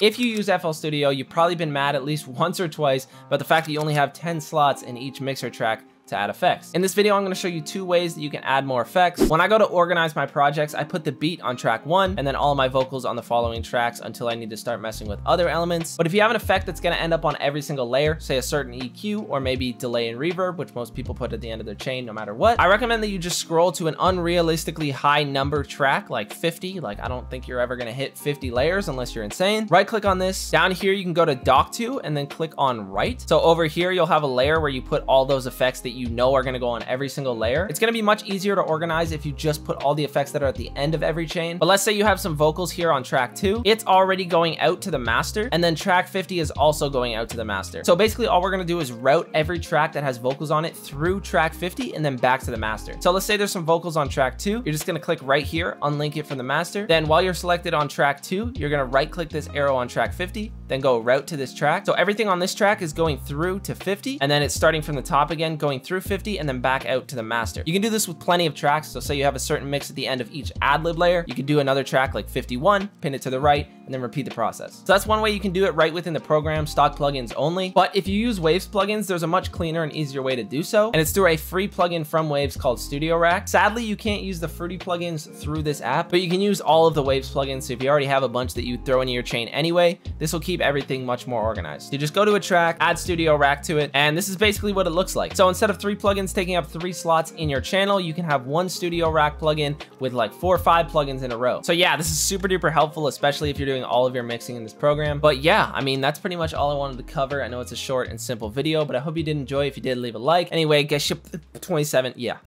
If you use FL Studio, you've probably been mad at least once or twice about the fact that you only have 10 slots in each mixer track to add effects. In this video, I'm gonna show you two ways that you can add more effects. When I go to organize my projects, I put the beat on track one and then all my vocals on the following tracks until I need to start messing with other elements. But if you have an effect that's gonna end up on every single layer, say a certain EQ or maybe delay and reverb, which most people put at the end of their chain no matter what, I recommend that you just scroll to an unrealistically high number track like 50. Like I don't think you're ever gonna hit 50 layers unless you're insane. Right click on this. Down here, you can go to dock to and then click on right. So over here, you'll have a layer where you put all those effects that you know are gonna go on every single layer. It's gonna be much easier to organize if you just put all the effects that are at the end of every chain. But let's say you have some vocals here on track two, it's already going out to the master, and then track 50 is also going out to the master. So basically all we're gonna do is route every track that has vocals on it through track 50 and then back to the master. So let's say there's some vocals on track two, you're just gonna click right here, unlink it from the master. Then while you're selected on track two, you're gonna right click this arrow on track 50, then go route to this track. So everything on this track is going through to 50, and then it's starting from the top again, going through 50, and then back out to the master. You can do this with plenty of tracks. So say you have a certain mix at the end of each ad-lib layer, you can do another track like 51, pin it to the right, and then repeat the process. So that's one way you can do it right within the program, stock plugins only. But if you use Waves plugins, there's a much cleaner and easier way to do so, and it's through a free plugin from Waves called Studio Rack. Sadly, you can't use the fruity plugins through this app, but you can use all of the Waves plugins. So if you already have a bunch that you throw into your chain anyway, this will keep everything much more organized. You just go to a track, add Studio Rack to it, and this is basically what it looks like. So instead of three plugins taking up three slots in your channel, you can have one Studio Rack plugin with like four or five plugins in a row. So yeah, this is super duper helpful, especially if you're doing all of your mixing in this program. But yeah, I mean, that's pretty much all I wanted to cover. I know it's a short and simple video, but I hope you did enjoy. If you did, leave a like. Anyway, get ship 27, yeah.